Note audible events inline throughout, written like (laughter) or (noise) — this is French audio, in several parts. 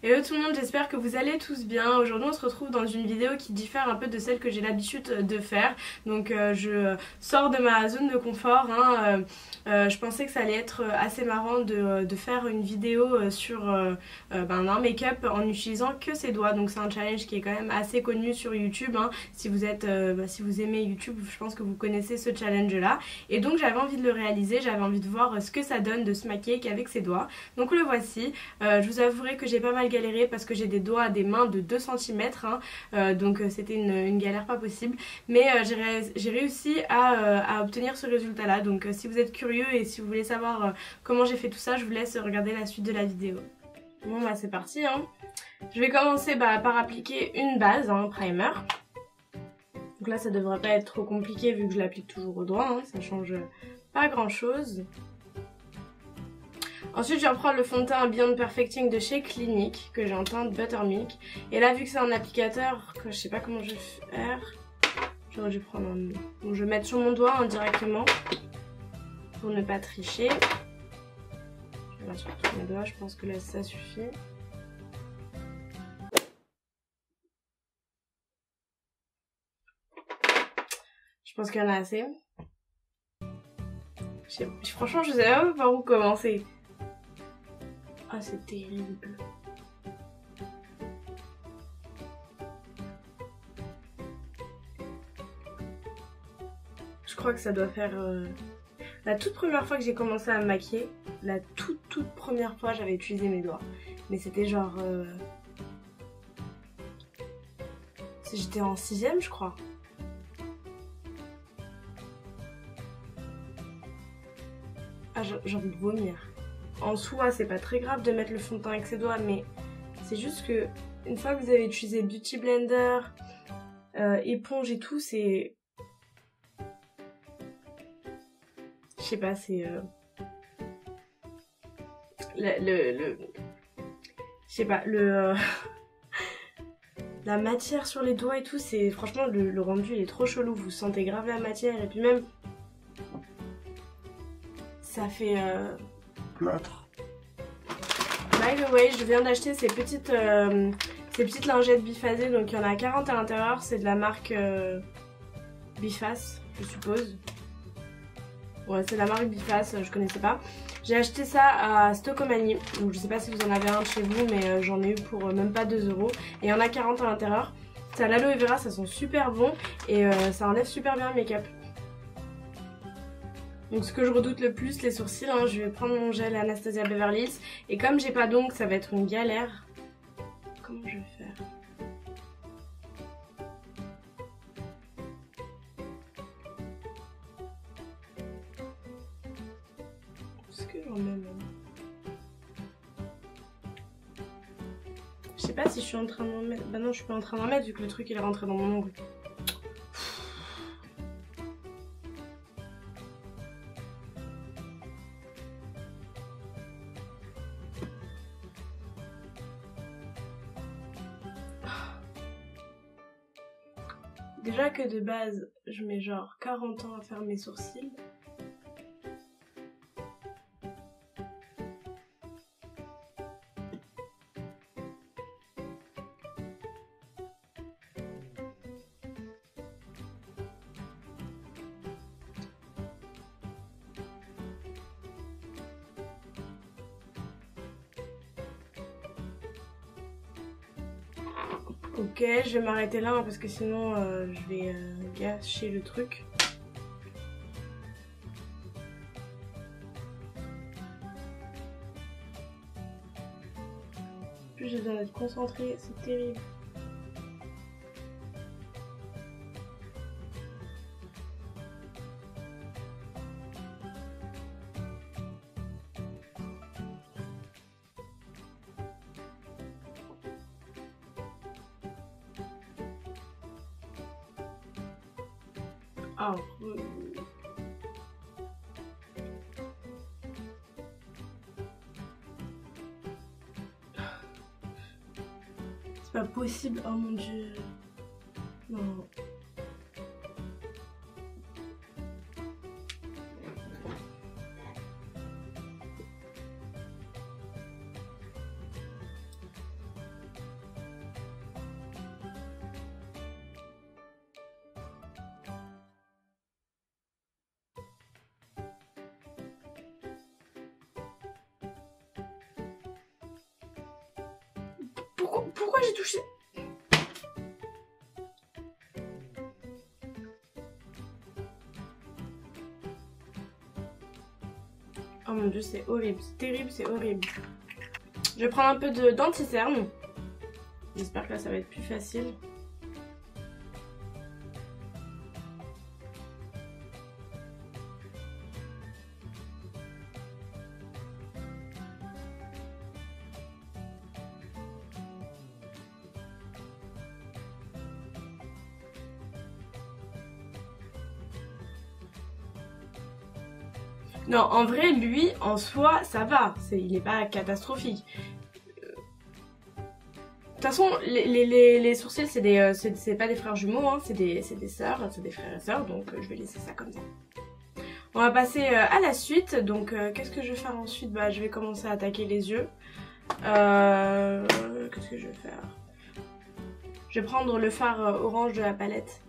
Hello tout le monde, j'espère que vous allez tous bien. Aujourd'hui on se retrouve dans une vidéo qui diffère un peu de celle que j'ai l'habitude de faire. Donc euh, je sors de ma zone de confort. Hein. Euh, euh, je pensais que ça allait être assez marrant de, faire une vidéo sur ben, un make-up en utilisant que ses doigts. Donc c'est un challenge qui est quand même assez connu sur YouTube. Hein. Si, vous êtes, bah, si vous aimez YouTube, je pense que vous connaissez ce challenge là. Et donc j'avais envie de le réaliser, j'avais envie de voir ce que ça donne de se maquiller qu'avec ses doigts. Donc le voici. je vous avouerai que j'ai pas mal galéré parce que j'ai des doigts, des mains de 2 cm, hein. euh, donc euh, c'était une, galère pas possible. Mais euh, j'ai réussi à, obtenir ce résultat là, donc si vous êtes curieux et si vous voulez savoir comment j'ai fait tout ça, je vous laisse regarder la suite de la vidéo. Bon bah c'est parti hein. Je vais commencer bah, par appliquer une base, un primer. Donc là ça devrait pas être trop compliqué vu que je l'applique toujours au doigt, hein. ça change pas grand chose. Ensuite, je vais reprendre le fond de teint Beyond Perfecting de chez Clinique, que j'ai en teinte Buttermilk. Et là, vu que c'est un applicateur que je sais pas comment je vais faire, j'aurais dû prendre un... Donc, je vais mettre sur mon doigt indirectement pour ne pas tricher. Je vais mettre sur tous mes doigts, je pense que là, ça suffit. Je pense qu'il y en a assez. Franchement, je sais pas par où commencer. Ah, c'est terrible. Je crois que ça doit faire... Euh, la toute première fois que j'ai commencé à me maquiller, la toute toute première fois j'avais utilisé mes doigts. Mais c'était genre... Euh, j'étais en sixième je crois. Ah j'ai envie de vomir en soi, c'est pas très grave de mettre le fond de teint avec ses doigts, mais c'est juste que une fois que vous avez utilisé Beauty Blender, euh, éponge et tout, c'est... Je sais pas, c'est... Euh, le... le, Je sais pas, le... Euh, (laughs) la matière sur les doigts et tout, c'est... Franchement, le, le rendu, il est trop chelou. Vous sentez grave la matière, et puis même... Ça fait... By the way, je viens d'acheter ces petites euh, ces petites lingettes biphasées, donc il y en a 40 à l'intérieur, c'est de la marque euh, Biface, je suppose. Ouais, c'est la marque Biface, je connaissais pas. J'ai acheté ça à Stockomanie, donc je sais pas si vous en avez un chez vous, mais euh, j'en ai eu pour même pas 2 euros. Et il y en a 40 à l'intérieur. C'est à l'aloe vera, ça sent super bon et ça enlève super bien le make-up. Donc ce que je redoute le plus, les sourcils, hein, je vais prendre mon gel Anastasia Beverly Hills. Et comme j'ai pas d'ongles, ça va être une galère. Comment je vais faire? Est-ce que j'en mets Je sais pas si je suis en train d'en mettre. Bah non, je suis pas en train d'en mettre vu que le truc il est rentré dans mon ongle. Déjà que de base, je mets genre 40 ans à faire mes sourcils. Ok, je vais m'arrêter là hein, parce que sinon euh, je vais euh, gâcher le truc. Plus j'ai besoin d'être concentrée, c'est terrible. Oh. C'est pas possible, oh mon dieu. Pourquoi, j'ai touché Oh mon dieu, c'est horrible, c'est terrible, c'est horrible. Je vais prendre un peu de. J'espère que là ça va être plus facile. Non, en vrai, lui, en soi, ça va. il n'est pas catastrophique. De toute façon, les, sourcils, c'est des, euh, pas des frères jumeaux, hein, c'est des, sœurs, c'est des frères et sœurs, donc euh, je vais laisser ça comme ça. On va passer euh, à la suite, donc qu'est-ce que je vais faire ensuite? Bah, je vais commencer à attaquer les yeux. qu'est-ce que je vais faire? Je vais prendre le fard orange de la palette.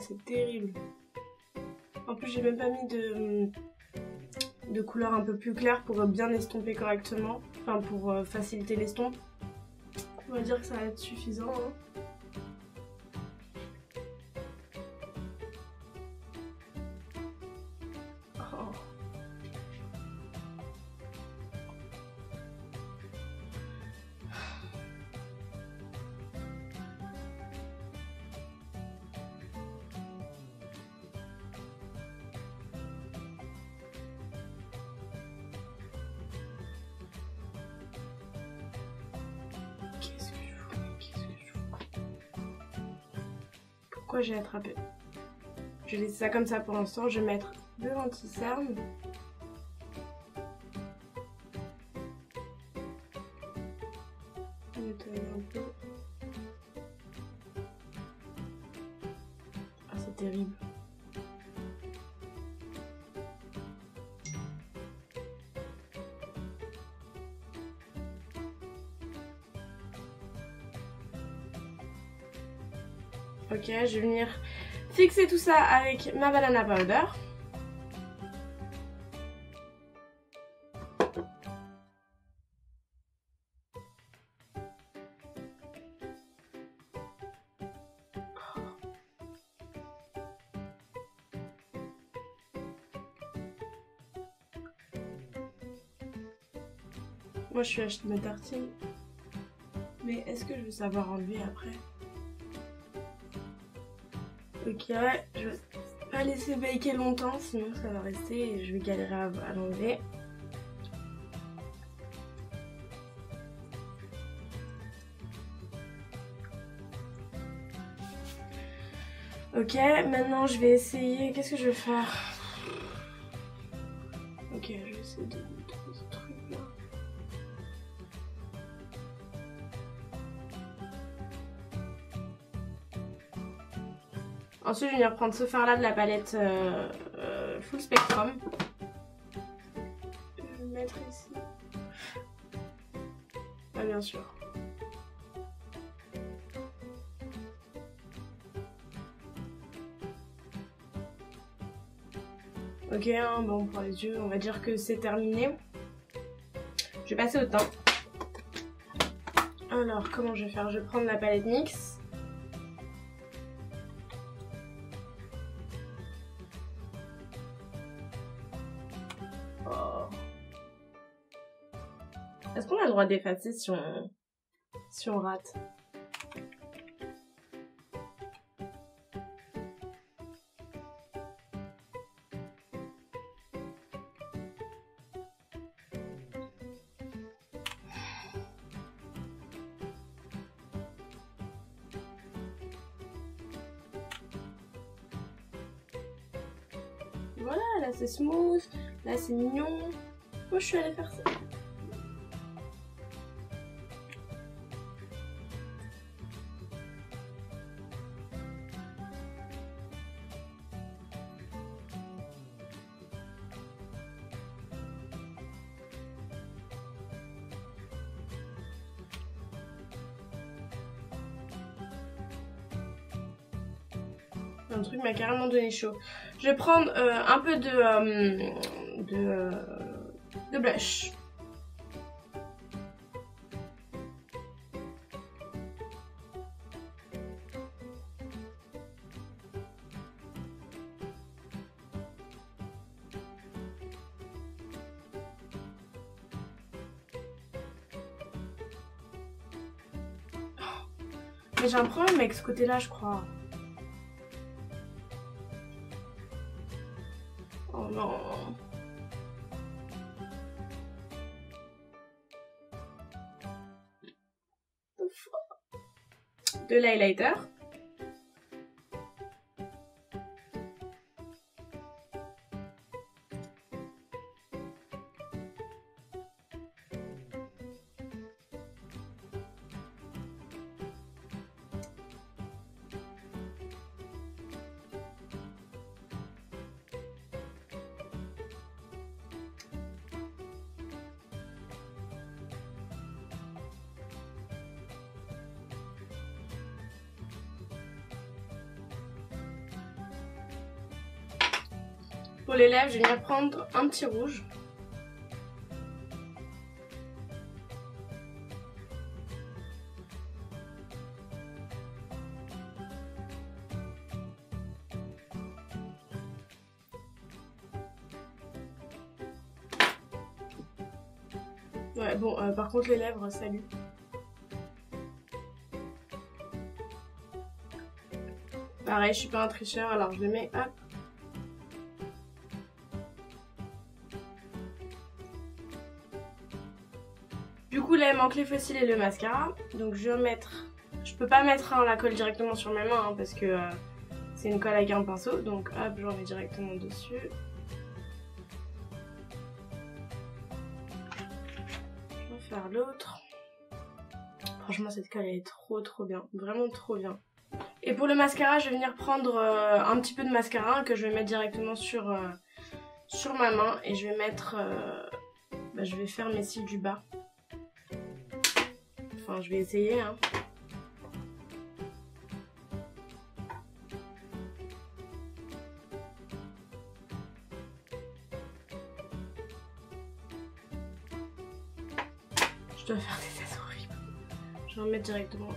C'est terrible. En plus j'ai même pas mis de, de couleur un peu plus claire pour bien estomper correctement. Enfin pour euh, faciliter l'estompe. On va dire que ça va être suffisant. Hein. Pourquoi j'ai attrapé Je vais laisser ça comme ça pour l'instant. Je vais mettre de l'anti-cerne. Ah, c'est terrible. Ok, je vais venir fixer tout ça avec ma banana powder. Moi je suis acheté ma tartine. Mais est-ce que je vais savoir enlever après? Ok, je vais pas laisser baker longtemps, sinon ça va rester et je vais galérer à, l'enlever. Ok, maintenant je vais essayer. Qu'est-ce que je vais faire? Ok, je vais essayer de Ensuite, je vais venir prendre ce fard là de la palette euh, euh, Full Spectrum. Je vais le mettre ici. Ah, bien sûr. Ok, hein, bon pour les yeux, on va dire que c'est terminé. Je vais passer au teint. Alors, comment je vais faire? Je vais prendre la palette NYX. Est-ce qu'on a le droit d'effacer si on, si on rate? Voilà, là c'est smooth, là c'est mignon. Moi je suis allée faire ça. Donné chaud. Je vais prendre euh, un peu de, euh, de, euh, de blush. Mais j'ai un problème avec ce côté-là, je crois. Oh non. De l'highlighter. Pour les lèvres, je vais venir prendre un petit rouge. Ouais, bon, euh, par contre, les lèvres, salut. Pareil, je suis pas un tricheur, alors je les mets, hop. Manque les et le mascara. Donc, je vais mettre... Je peux pas mettre la colle directement sur mes mains hein, parce que euh, c'est une colle avec un pinceau. Donc, hop, j'en mets directement dessus. Je vais faire l'autre. Franchement, cette colle, elle est trop, trop bien. Vraiment trop bien. Et pour le mascara, je vais venir prendre euh, un petit peu de mascara que je vais mettre directement sur, euh, sur ma main. Et je vais mettre... Bah, je vais faire mes cils du bas. Enfin, je vais essayer. Hein. Je dois faire des tests horribles. Je vais en mettre directement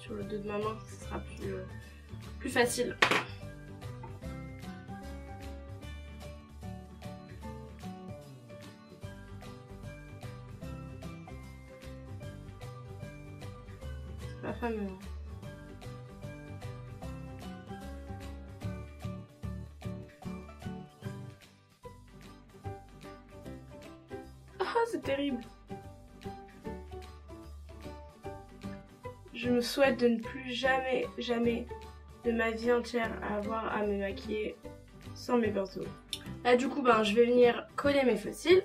sur le dos de ma main, ce sera plus, euh, plus facile. Ah, c'est terrible. Je me souhaite de ne plus jamais, jamais de ma vie entière avoir à me maquiller sans mes pinceaux. Là du coup ben je vais venir coller mes fossiles.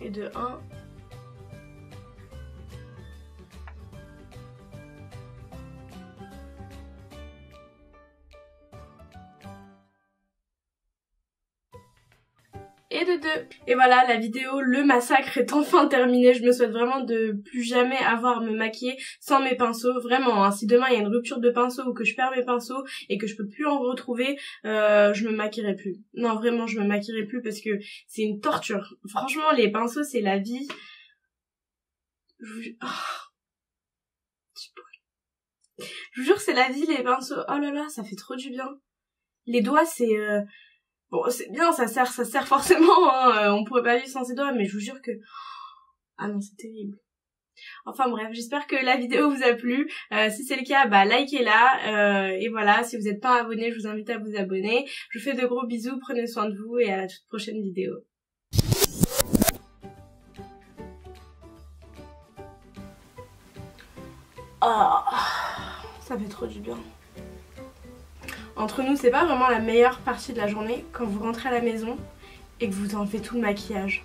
Et de 1 Et voilà, la vidéo Le Massacre est enfin terminée. Je me souhaite vraiment de plus jamais avoir à me maquiller sans mes pinceaux. Vraiment, hein. si demain il y a une rupture de pinceau ou que je perds mes pinceaux et que je peux plus en retrouver, euh, je me maquillerai plus. Non, vraiment, je me maquillerai plus parce que c'est une torture. Franchement, les pinceaux, c'est la vie. Je vous... Oh. Je vous jure, c'est la vie, les pinceaux. Oh là là, ça fait trop du bien. Les doigts, c'est... Euh Bon, c'est bien, ça sert, ça sert forcément, hein, euh, on pourrait pas vivre sans ses doigts, mais je vous jure que... Ah non, c'est terrible. Enfin bref, j'espère que la vidéo vous a plu. Euh, si c'est le cas, bah likez-la. Euh, et voilà, si vous n'êtes pas abonné, je vous invite à vous abonner. Je vous fais de gros bisous, prenez soin de vous et à la toute prochaine vidéo. Oh, ça fait trop du bien. Entre nous, c'est pas vraiment la meilleure partie de la journée quand vous rentrez à la maison et que vous enlevez tout le maquillage.